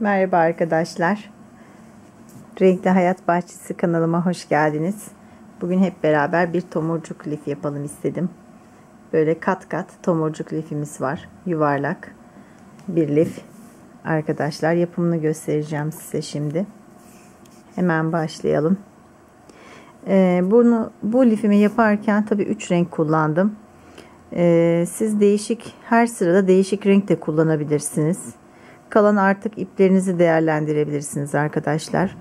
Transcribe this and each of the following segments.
Merhaba arkadaşlar. Renkli Hayat Bahçesi kanalıma hoş geldiniz. Bugün hep beraber bir tomurcuk lif yapalım istedim. Böyle kat kat tomurcuk lifimiz var. Yuvarlak bir lif. Arkadaşlar yapımını göstereceğim size şimdi. Hemen başlayalım. Ee, bunu bu lifimi yaparken tabi 3 renk kullandım. Ee, siz değişik her sırada değişik renk de kullanabilirsiniz. Kalan artık iplerinizi değerlendirebilirsiniz arkadaşlar.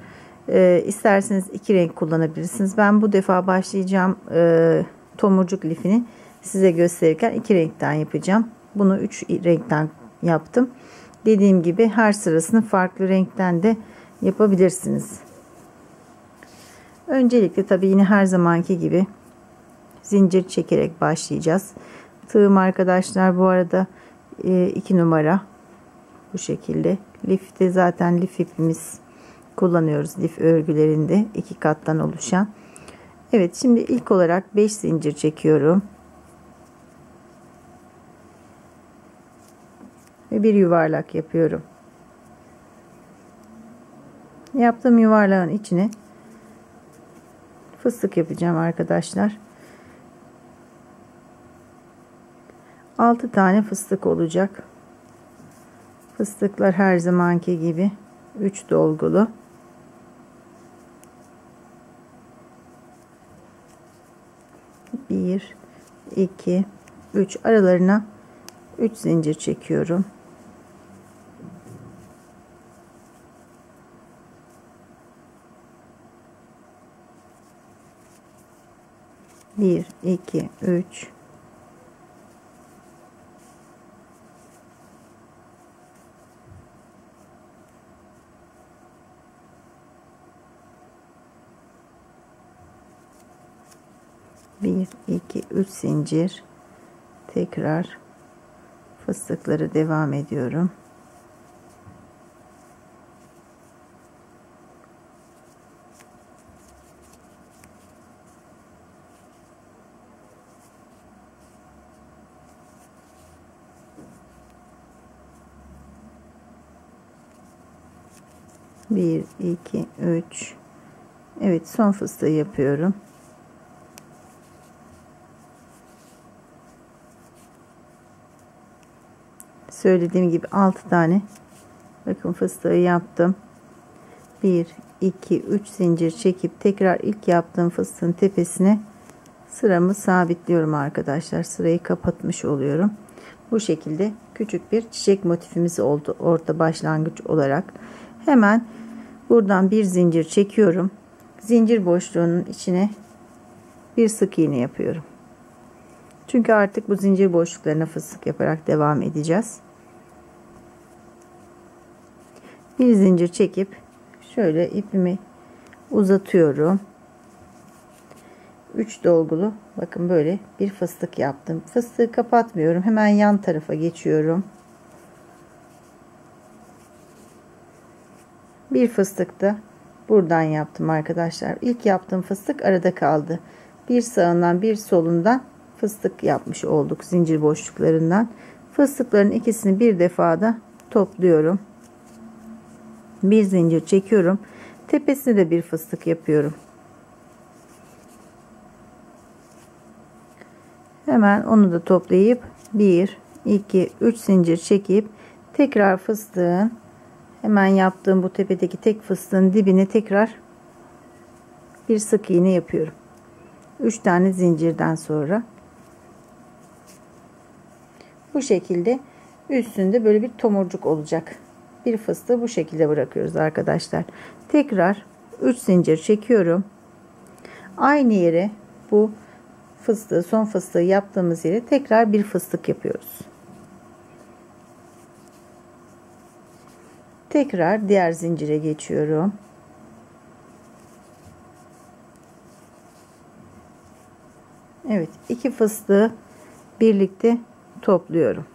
Ee, isterseniz iki renk kullanabilirsiniz. Ben bu defa başlayacağım e, tomurcuk lifini size gösterirken iki renkten yapacağım. Bunu üç renkten yaptım. Dediğim gibi her sırasını farklı renkten de yapabilirsiniz. Öncelikle tabi yine her zamanki gibi zincir çekerek başlayacağız. Tığım arkadaşlar bu arada 2 e, numara bu şekilde. Lifte zaten lif ipimiz kullanıyoruz. Lif örgülerinde iki kattan oluşan. Evet şimdi ilk olarak 5 zincir çekiyorum. Ve bir yuvarlak yapıyorum. Yaptığım yuvarlağın içine fıstık yapacağım arkadaşlar. 6 tane fıstık olacak. Fıstıklar her zamanki gibi 3 dolgulu. Bir, iki, üç aralarına 3 zincir çekiyorum. Bir, iki, üç, 3 zincir tekrar fıstıkları devam ediyorum. Bir, iki, üç. Evet son fıstığı yapıyorum. Söylediğim gibi 6 tane bakın fıstığı yaptım. 1 2 3 zincir çekip tekrar ilk yaptığım fıstığın tepesine sıramı sabitliyorum arkadaşlar. Sırayı kapatmış oluyorum. Bu şekilde küçük bir çiçek motifimiz oldu orta başlangıç olarak. Hemen buradan bir zincir çekiyorum. Zincir boşluğunun içine bir sık iğne yapıyorum. Çünkü artık bu zincir boşluklarına fıstık yaparak devam edeceğiz bir zincir çekip şöyle ipimi uzatıyorum. 3 dolgulu bakın böyle bir fıstık yaptım. Fıstığı kapatmıyorum hemen yan tarafa geçiyorum. Bir fıstık da buradan yaptım arkadaşlar. İlk yaptığım fıstık arada kaldı. Bir sağından bir solundan fıstık yapmış olduk zincir boşluklarından. Fıstıkların ikisini bir defada topluyorum bir zincir çekiyorum. Tepesine de bir fıstık yapıyorum. Hemen onu da toplayıp 1 2 3 zincir çekip tekrar fıstığın hemen yaptığım bu tepedeki tek fıstığın dibine tekrar bir sık iğne yapıyorum. 3 tane zincirden sonra bu şekilde üstünde böyle bir tomurcuk olacak bir fıstığı bu şekilde bırakıyoruz arkadaşlar. Tekrar 3 zincir çekiyorum. Aynı yere bu fıstığı son fıstığı yaptığımız yere tekrar bir fıstık yapıyoruz. Tekrar diğer zincire geçiyorum. Evet, iki fıstığı birlikte topluyorum.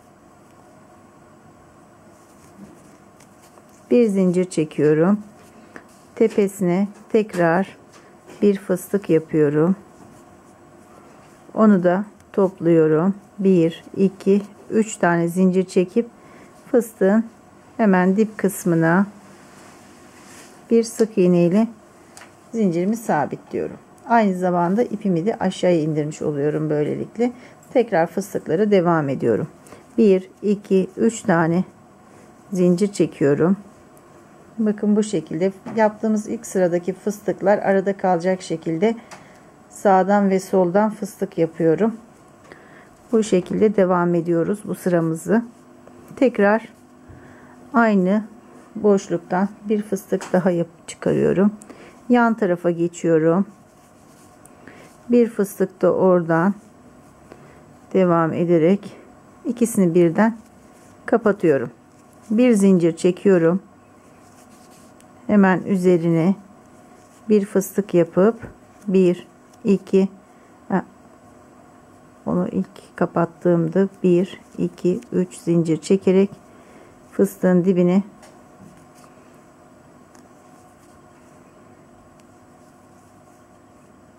Bir zincir çekiyorum tepesine tekrar bir fıstık yapıyorum onu da topluyorum 1 2 3 tane zincir çekip fıstığın hemen dip kısmına bir sık iğne ile zincirimi sabitliyorum. Aynı zamanda ipimi de aşağıya indirmiş oluyorum böylelikle. Tekrar fıstıkları devam ediyorum. 1 2 3 tane zincir çekiyorum. Bakın bu şekilde yaptığımız ilk sıradaki fıstıklar arada kalacak şekilde sağdan ve soldan fıstık yapıyorum. Bu şekilde devam ediyoruz bu sıramızı. Tekrar aynı boşluktan bir fıstık daha yapıp çıkarıyorum. Yan tarafa geçiyorum. Bir fıstık da oradan devam ederek ikisini birden kapatıyorum. Bir zincir çekiyorum. Hemen üzerine bir fıstık yapıp 1 2 onu ilk kapattığımda 1 2 3 zincir çekerek fıstığın dibine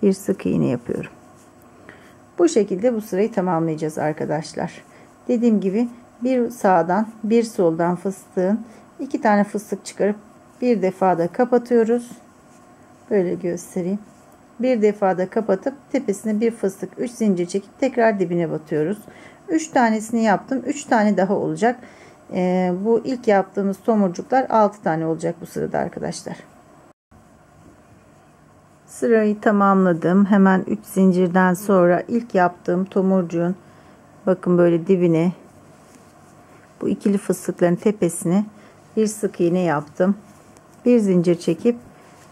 bir sık iğne yapıyorum. Bu şekilde bu sırayı tamamlayacağız arkadaşlar. Dediğim gibi bir sağdan bir soldan fıstığın iki tane fıstık çıkarıp bir defada kapatıyoruz. Böyle göstereyim. Bir defada kapatıp tepesine bir fıstık 3 zincir çekip tekrar dibine batıyoruz. 3 tanesini yaptım. 3 tane daha olacak. Ee, bu ilk yaptığımız tomurcuklar 6 tane olacak bu sırada arkadaşlar. Sırayı tamamladım. Hemen 3 zincirden sonra ilk yaptığım tomurcuğun bakın böyle dibine bu ikili fıstıkların tepesine bir sık iğne yaptım. Bir zincir çekip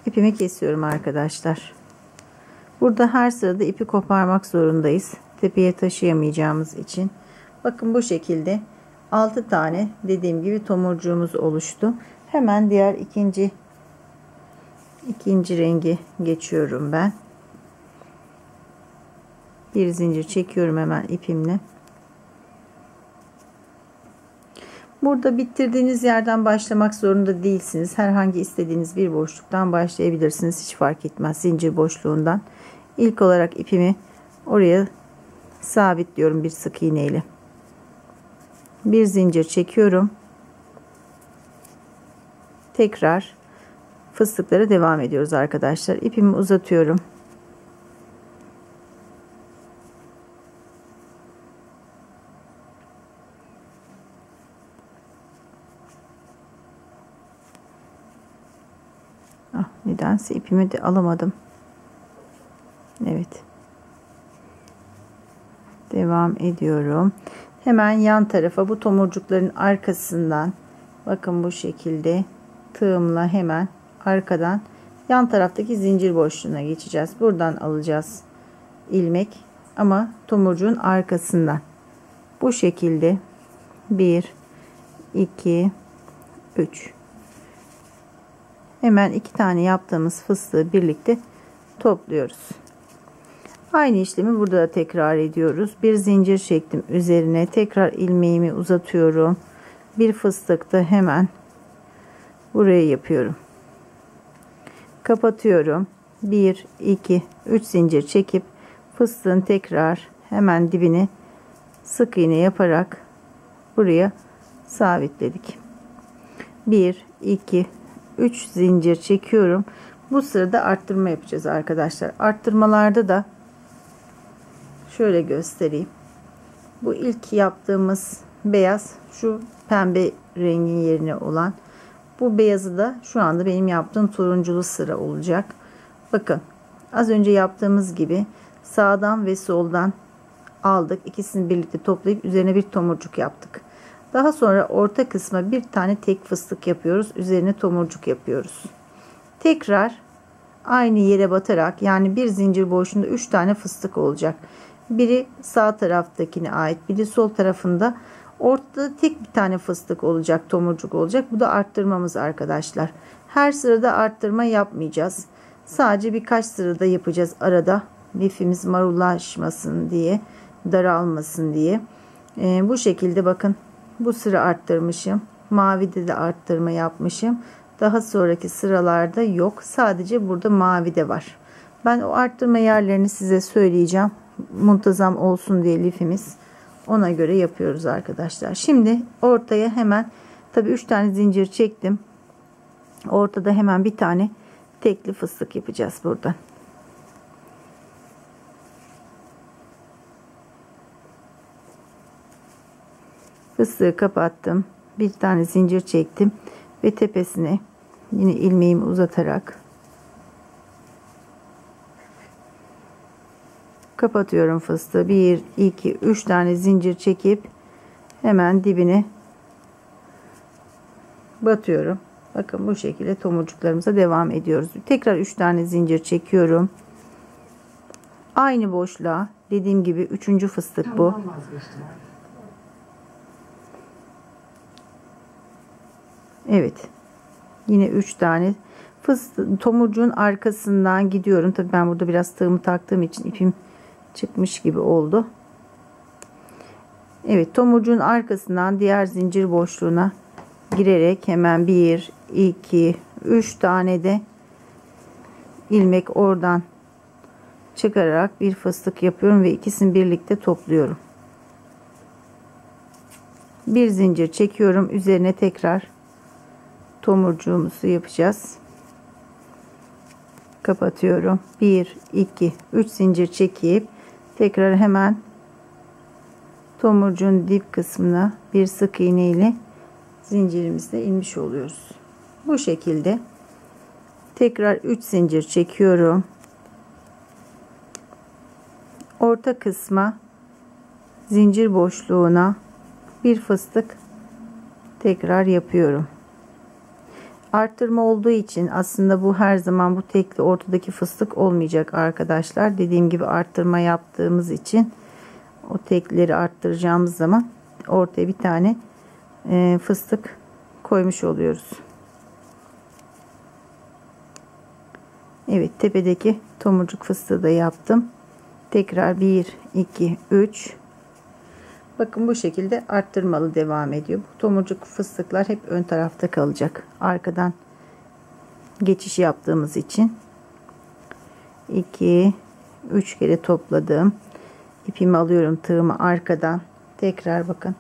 ipimi kesiyorum arkadaşlar. Burada her sırada ipi koparmak zorundayız. Tepeye taşıyamayacağımız için. Bakın bu şekilde 6 tane dediğim gibi tomurcuğumuz oluştu. Hemen diğer ikinci ikinci rengi geçiyorum ben. Bir zincir çekiyorum hemen ipimle. Burada bitirdiğiniz yerden başlamak zorunda değilsiniz. Herhangi istediğiniz bir boşluktan başlayabilirsiniz. Hiç fark etmez. Zincir boşluğundan. İlk olarak ipimi oraya sabitliyorum bir sık iğne ile. Bir zincir çekiyorum. Tekrar fıstıklara devam ediyoruz arkadaşlar. İpimi uzatıyorum. Nedense ipimi de alamadım. Evet. Devam ediyorum. Hemen yan tarafa bu tomurcukların arkasından bakın bu şekilde tığımla hemen arkadan yan taraftaki zincir boşluğuna geçeceğiz. Buradan alacağız ilmek ama tomurcuğun arkasından. Bu şekilde 1 2 3 Hemen iki tane yaptığımız fıstığı birlikte topluyoruz. Aynı işlemi burada da tekrar ediyoruz. Bir zincir çektim üzerine tekrar ilmeğimi uzatıyorum. Bir fıstık da hemen buraya yapıyorum. Kapatıyorum. 1 2 3 zincir çekip fıstığın tekrar hemen dibini sık iğne yaparak buraya sabitledik. 1 2 3 zincir çekiyorum. Bu sırada arttırma yapacağız arkadaşlar. Arttırmalarda da şöyle göstereyim. Bu ilk yaptığımız beyaz şu pembe rengin yerine olan bu beyazı da şu anda benim yaptığım turunculu sıra olacak. Bakın az önce yaptığımız gibi sağdan ve soldan aldık. İkisini birlikte toplayıp üzerine bir tomurcuk yaptık. Daha sonra orta kısma bir tane tek fıstık yapıyoruz. Üzerine tomurcuk yapıyoruz. Tekrar aynı yere batarak yani bir zincir boşluğunda 3 tane fıstık olacak. Biri sağ taraftakine ait, biri sol tarafında. Ortada tek bir tane fıstık olacak, tomurcuk olacak. Bu da arttırmamız arkadaşlar. Her sırada arttırma yapmayacağız. Sadece birkaç sırada yapacağız arada. Lifimiz marullaşmasın diye, daralmasın diye. Ee, bu şekilde bakın bu sıra arttırmışım. Mavide de arttırma yapmışım. Daha sonraki sıralarda yok. Sadece burada mavide var. Ben o arttırma yerlerini size söyleyeceğim muntazam olsun diye lifimiz ona göre yapıyoruz arkadaşlar. Şimdi ortaya hemen Tabi 3 tane zincir çektim. Ortada hemen bir tane tekli fıstık yapacağız buradan. Fıstığı kapattım. Bir tane zincir çektim ve tepesine yine ilmeğimi uzatarak kapatıyorum fıstığı. 1 2 3 tane zincir çekip hemen dibine batıyorum. Bakın bu şekilde tomurcuklarımıza devam ediyoruz. Tekrar 3 tane zincir çekiyorum. Aynı boşluğa dediğim gibi üçüncü fıstık bu. Evet. Yine 3 tane fıstık tomurcuğun arkasından gidiyorum. Tabii ben burada biraz tığımı taktığım için ipim çıkmış gibi oldu. Evet tomurcuğun arkasından diğer zincir boşluğuna girerek hemen 1 2 3 tane de ilmek oradan çıkararak bir fıstık yapıyorum ve ikisini birlikte topluyorum. Bir zincir çekiyorum. Üzerine tekrar tomurcuğumuzu yapacağız. Kapatıyorum. 1 2 3 zincir çekip tekrar hemen tomurcuğun dip kısmına bir sık iğne ile zincirimizle inmiş oluyoruz. Bu şekilde tekrar 3 zincir çekiyorum. Orta kısma zincir boşluğuna bir fıstık tekrar yapıyorum. Arttırma olduğu için aslında bu her zaman bu tekli ortadaki fıstık olmayacak arkadaşlar. Dediğim gibi arttırma yaptığımız için o tekleri arttıracağımız zaman ortaya bir tane e, fıstık koymuş oluyoruz. Evet tepedeki tomurcuk fıstığı da yaptım. Tekrar 1 2 3 Bakın bu şekilde arttırmalı devam ediyor. Bu tomurcuk fıstıklar hep ön tarafta kalacak. Arkadan geçiş yaptığımız için 2 3 kere topladım. İpimi alıyorum tığımı arkadan. Tekrar bakın.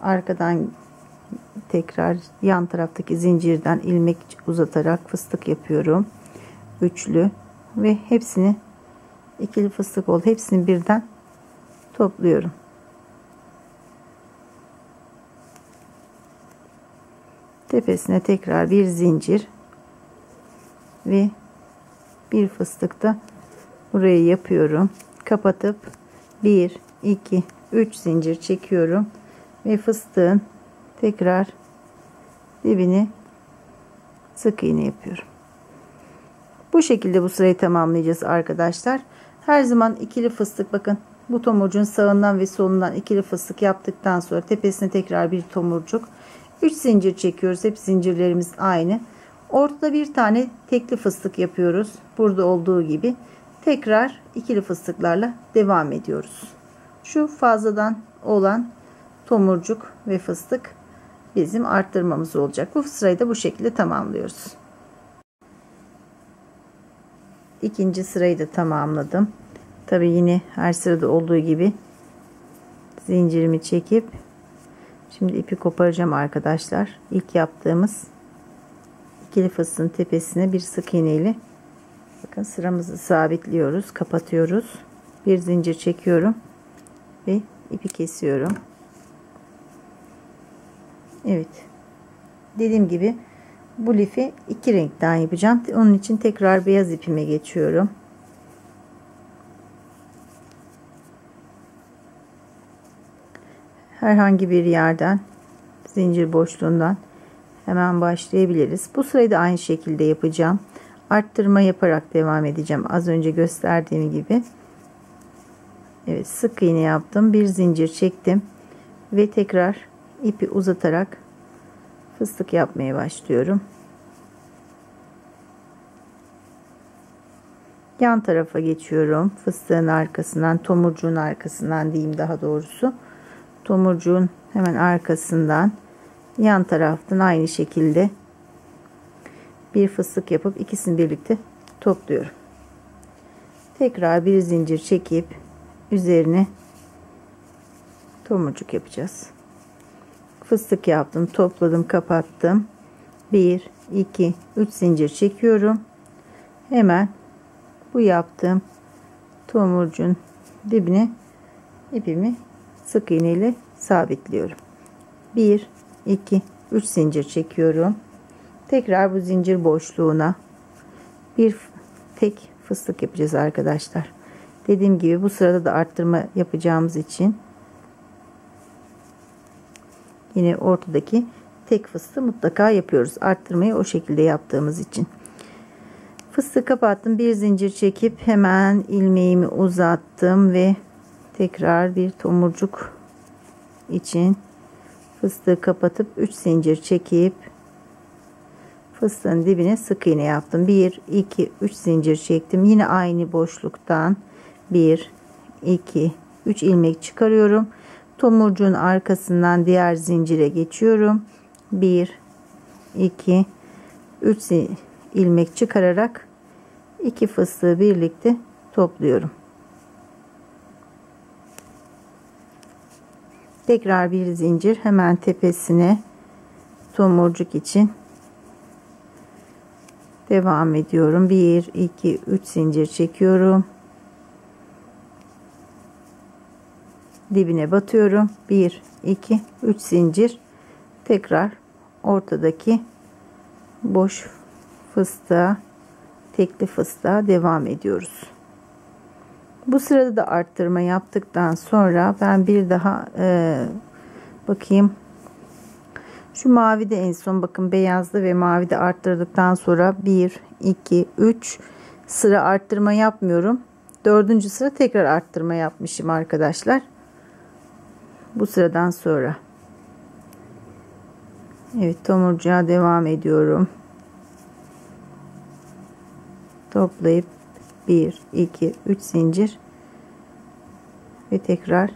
Arkadan tekrar yan taraftaki zincirden ilmek uzatarak fıstık yapıyorum. Üçlü ve hepsini ikili fıstık oldu. Hepsini birden topluyorum. Tepesine tekrar bir zincir ve bir fıstık da buraya yapıyorum. Kapatıp 1 2 3 zincir çekiyorum ve fıstığın tekrar dibini sık iğne yapıyorum. Bu şekilde bu sırayı tamamlayacağız arkadaşlar. Her zaman ikili fıstık bakın bu tomurcuğun sağından ve solundan ikili fıstık yaptıktan sonra tepesine tekrar bir tomurcuk 3 zincir çekiyoruz. Hep zincirlerimiz aynı. Ortada bir tane tekli fıstık yapıyoruz. Burada olduğu gibi. Tekrar ikili fıstıklarla devam ediyoruz. Şu fazladan olan tomurcuk ve fıstık bizim arttırmamız olacak. Bu sırayı da bu şekilde tamamlıyoruz. İkinci sırayı da tamamladım. Tabi yine her sırada olduğu gibi zincirimi çekip Şimdi ipi koparacağım arkadaşlar. İlk yaptığımız ikili fıstığın tepesine bir sık iğne ile bakın sıramızı sabitliyoruz. Kapatıyoruz. Bir zincir çekiyorum ve ipi kesiyorum. Evet. Dediğim gibi bu lifi iki renkten yapacağım. Onun için tekrar beyaz ipime geçiyorum. Herhangi bir yerden zincir boşluğundan hemen başlayabiliriz. Bu sırayı da aynı şekilde yapacağım. Arttırma yaparak devam edeceğim. Az önce gösterdiğim gibi. Evet sık iğne yaptım. Bir zincir çektim. Ve tekrar ipi uzatarak fıstık yapmaya başlıyorum. Yan tarafa geçiyorum. Fıstığın arkasından, tomurcuğun arkasından diyeyim daha doğrusu tomurcuğun hemen arkasından yan taraftan aynı şekilde bir fıstık yapıp ikisini birlikte topluyorum. Tekrar bir zincir çekip üzerine tomurcuk yapacağız. fıstık yaptım topladım kapattım 1 2 3 zincir çekiyorum hemen bu yaptığım tomurcun dibine ipimi sık iğne ile sabitliyorum. 1 2 3 zincir çekiyorum. Tekrar bu zincir boşluğuna bir tek fıstık yapacağız arkadaşlar. Dediğim gibi bu sırada da arttırma yapacağımız için yine ortadaki tek fıstığı mutlaka yapıyoruz. Arttırmayı o şekilde yaptığımız için. Fıstığı kapattım. Bir zincir çekip hemen ilmeğimi uzattım ve tekrar bir tomurcuk için fıstığı kapatıp 3 zincir çekip fıstığın dibine sık iğne yaptım. 1 2 3 zincir çektim. Yine aynı boşluktan 1 2 3 ilmek çıkarıyorum. Tomurcuğun arkasından diğer zincire geçiyorum. 1 2 3 ilmek çıkararak iki fıstığı birlikte topluyorum tekrar bir zincir hemen tepesine tomurcuk için devam ediyorum. 1 2 3 zincir çekiyorum. Dibine batıyorum. 1 2 3 zincir. Tekrar ortadaki boş fıstığa tekli fıstığa devam ediyoruz bu sırada da arttırma yaptıktan sonra ben bir daha e, bakayım. Şu mavi de en son bakın beyazlı ve mavi de arttırdıktan sonra 1 2 3 sıra arttırma yapmıyorum. Dördüncü sıra tekrar arttırma yapmışım arkadaşlar. Bu sıradan sonra. Evet tomurcuğa devam ediyorum. Toplayıp 1 2 3 zincir ve tekrar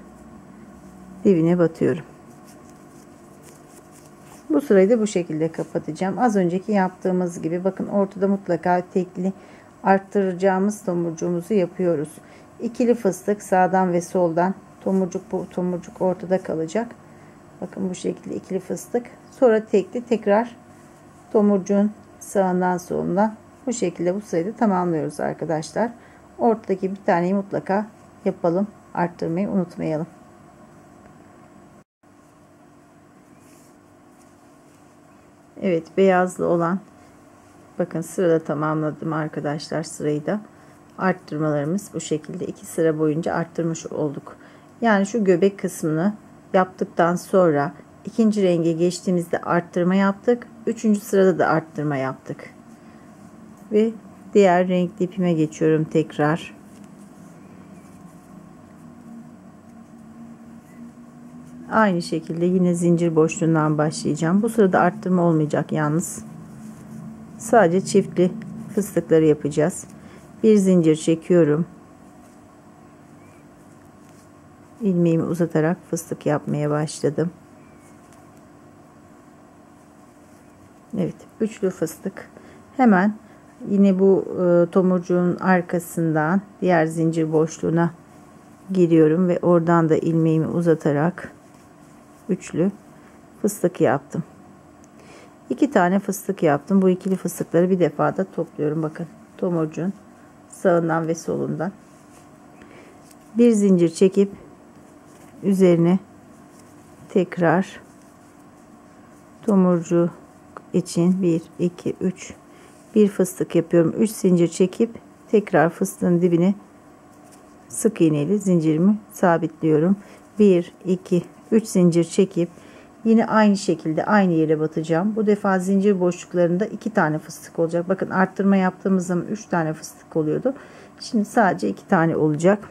dibine batıyorum. Bu sırayı da bu şekilde kapatacağım. Az önceki yaptığımız gibi bakın ortada mutlaka tekli arttıracağımız tomurcuğumuzu yapıyoruz. İkili fıstık sağdan ve soldan tomurcuk bu tomurcuk ortada kalacak. Bakın bu şekilde ikili fıstık. Sonra tekli tekrar tomurcuğun sağından solundan bu şekilde bu sayıda tamamlıyoruz arkadaşlar. Ortadaki bir taneyi mutlaka yapalım. Arttırmayı unutmayalım. Evet beyazlı olan bakın sırada tamamladım arkadaşlar sırayı da arttırmalarımız bu şekilde iki sıra boyunca arttırmış olduk. Yani şu göbek kısmını yaptıktan sonra ikinci renge geçtiğimizde arttırma yaptık. Üçüncü sırada da arttırma yaptık ve diğer renkli ipime geçiyorum tekrar. Aynı şekilde yine zincir boşluğundan başlayacağım. Bu sırada arttırma olmayacak yalnız. Sadece çiftli fıstıkları yapacağız. Bir zincir çekiyorum. ilmeğimi uzatarak fıstık yapmaya başladım. Evet, üçlü fıstık. Hemen Yine bu e, tomurcuğun arkasından diğer zincir boşluğuna giriyorum ve oradan da ilmeğimi uzatarak üçlü fıstık yaptım. İki tane fıstık yaptım. Bu ikili fıstıkları bir defada topluyorum. Bakın tomurcuğun sağından ve solundan. Bir zincir çekip üzerine tekrar tomurcu için 1 2 3 bir fıstık yapıyorum 3 zincir çekip tekrar fıstığın dibine sık iğneli zincirimi sabitliyorum 1 2 3 zincir çekip yine aynı şekilde aynı yere batacağım. Bu defa zincir boşluklarında iki tane fıstık olacak. Bakın arttırma yaptığımız zaman 3 tane fıstık oluyordu. Şimdi sadece iki tane olacak.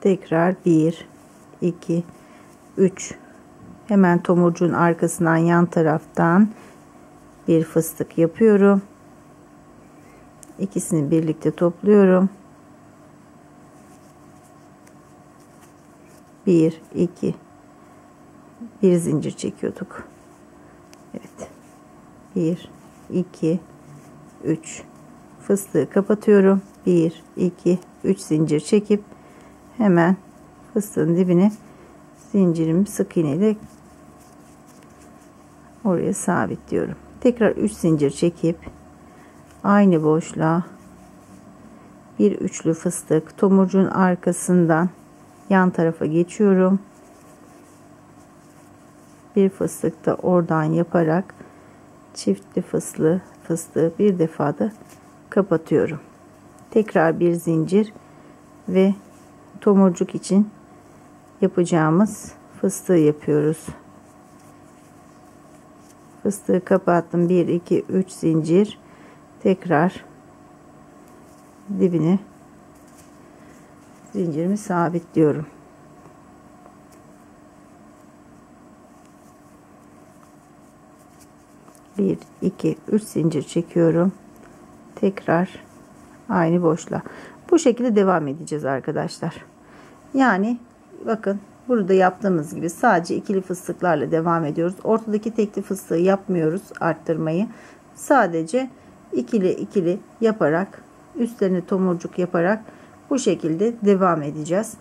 Tekrar 1 2 3 Hemen tomurcuğun arkasından yan taraftan bir fıstık yapıyorum. İkisini birlikte topluyorum. 1 2 bir zincir çekiyorduk. Evet. 1 2 3 fıstığı kapatıyorum. 1 2 3 zincir çekip hemen fıstığın dibine zincirimi sık iğne ile oraya sabitliyorum. Tekrar 3 zincir çekip aynı boşluğa bir üçlü fıstık tomurcuğun arkasından yan tarafa geçiyorum. Bir fıstık da oradan yaparak çiftli fıstığı, fıstığı bir defada kapatıyorum. Tekrar bir zincir ve tomurcuk için yapacağımız fıstığı yapıyoruz. Fıstığı kapattım. 1 2 3 zincir. Tekrar dibine zincirimi sabitliyorum. Bir, iki, üç zincir çekiyorum. Tekrar aynı boşluğa. Bu şekilde devam edeceğiz arkadaşlar. Yani bakın burada yaptığımız gibi sadece ikili fıstıklarla devam ediyoruz. Ortadaki tekli fıstığı yapmıyoruz arttırmayı. Sadece ikili ikili yaparak üstlerine tomurcuk yaparak bu şekilde devam edeceğiz.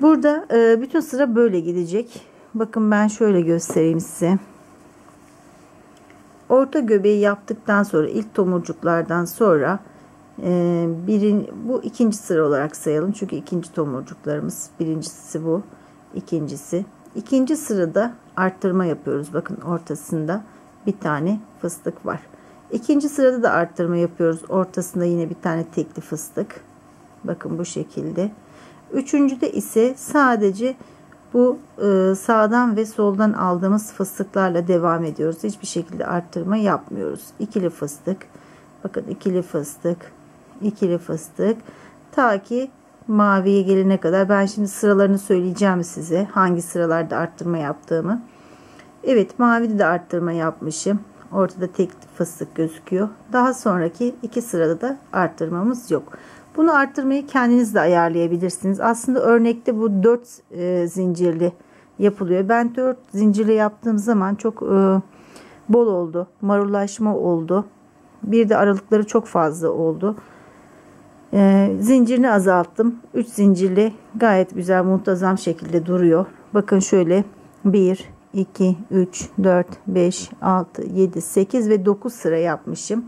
Burada e, bütün sıra böyle gidecek. Bakın ben şöyle göstereyim size. Orta göbeği yaptıktan sonra ilk tomurcuklardan sonra e, birin, bu ikinci sıra olarak sayalım. Çünkü ikinci tomurcuklarımız. Birincisi bu. ikincisi. İkinci sırada arttırma yapıyoruz. Bakın ortasında bir tane fıstık var. İkinci sırada da arttırma yapıyoruz. Ortasında yine bir tane tekli fıstık. Bakın bu şekilde. Üçüncüde ise sadece bu e, sağdan ve soldan aldığımız fıstıklarla devam ediyoruz. Hiçbir şekilde arttırma yapmıyoruz. İkili fıstık. Bakın ikili fıstık. ikili fıstık. Ta ki maviye gelene kadar. Ben şimdi sıralarını söyleyeceğim size. Hangi sıralarda arttırma yaptığımı. Evet mavide de arttırma yapmışım. Ortada tek fıstık gözüküyor. Daha sonraki iki sırada da arttırmamız yok. Bunu arttırmayı kendiniz de ayarlayabilirsiniz. Aslında örnekte bu 4 e, zincirli yapılıyor. Ben 4 zincirli yaptığım zaman çok e, bol oldu. Marullaşma oldu. Bir de aralıkları çok fazla oldu. E, zincirini azalttım. 3 zincirli gayet güzel muntazam şekilde duruyor. Bakın şöyle 1 2 3 4 5 6 7 8 ve 9 sıra yapmışım.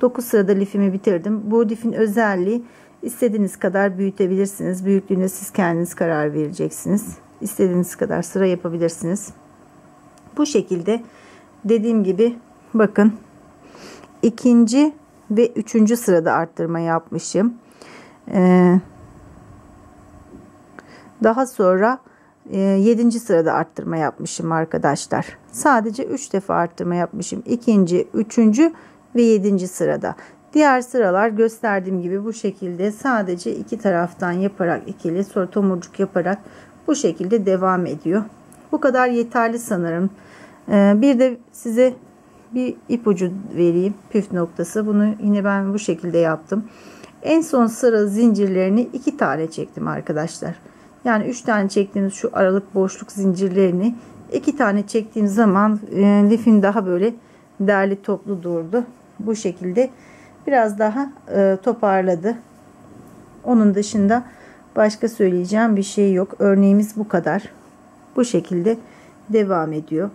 9 sırada lifimi bitirdim. Bu lifin özelliği istediğiniz kadar büyütebilirsiniz. Büyüklüğüne siz kendiniz karar vereceksiniz. İstediğiniz kadar sıra yapabilirsiniz. Bu şekilde dediğim gibi bakın ikinci ve üçüncü sırada arttırma yapmışım. Ee, daha sonra 7. Ee, sırada arttırma yapmışım arkadaşlar. Sadece 3 defa arttırma yapmışım. 2. 3. ve 7. sırada. Diğer sıralar gösterdiğim gibi bu şekilde sadece iki taraftan yaparak ikili sonra tomurcuk yaparak bu şekilde devam ediyor. Bu kadar yeterli sanırım. Ee, bir de size bir ipucu vereyim püf noktası. Bunu yine ben bu şekilde yaptım. En son sıra zincirlerini iki tane çektim arkadaşlar. Yani 3 tane çektiğimiz şu aralık boşluk zincirlerini 2 tane çektiğim zaman e, lifin daha böyle derli toplu durdu. Bu şekilde biraz daha e, toparladı. Onun dışında başka söyleyeceğim bir şey yok. Örneğimiz bu kadar. Bu şekilde devam ediyor.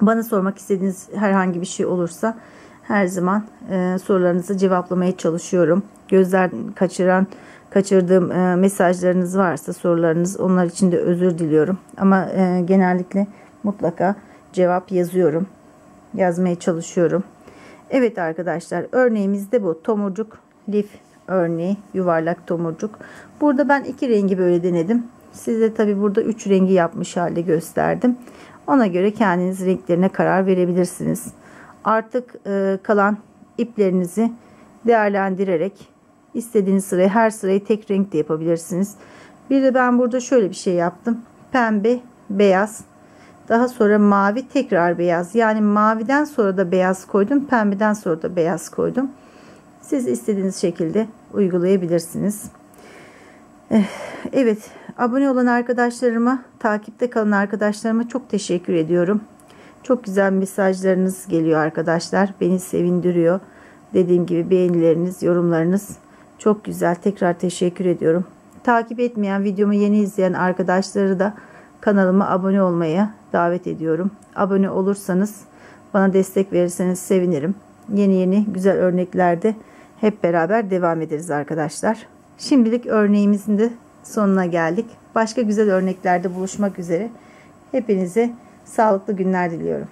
Bana sormak istediğiniz herhangi bir şey olursa her zaman e, sorularınızı cevaplamaya çalışıyorum. Gözler kaçıran kaçırdığım e, mesajlarınız varsa sorularınız onlar için de özür diliyorum. Ama e, genellikle mutlaka cevap yazıyorum. Yazmaya çalışıyorum. Evet arkadaşlar örneğimiz de bu. Tomurcuk lif örneği yuvarlak tomurcuk. Burada ben iki rengi böyle denedim. Size tabi burada üç rengi yapmış halde gösterdim. Ona göre kendiniz renklerine karar verebilirsiniz. Artık e, kalan iplerinizi değerlendirerek İstediğiniz sırayı her sırayı tek renkte yapabilirsiniz. Bir de ben burada şöyle bir şey yaptım. Pembe, beyaz. Daha sonra mavi tekrar beyaz. Yani maviden sonra da beyaz koydum. Pembeden sonra da beyaz koydum. Siz istediğiniz şekilde uygulayabilirsiniz. Eh, evet abone olan arkadaşlarıma takipte kalan arkadaşlarıma çok teşekkür ediyorum. Çok güzel mesajlarınız geliyor arkadaşlar. Beni sevindiriyor. Dediğim gibi beğenileriniz, yorumlarınız çok güzel. Tekrar teşekkür ediyorum. Takip etmeyen, videomu yeni izleyen arkadaşları da kanalıma abone olmaya davet ediyorum. Abone olursanız bana destek verirseniz sevinirim. Yeni yeni güzel örneklerde hep beraber devam ederiz arkadaşlar. Şimdilik örneğimizin de sonuna geldik. Başka güzel örneklerde buluşmak üzere. Hepinize sağlıklı günler diliyorum.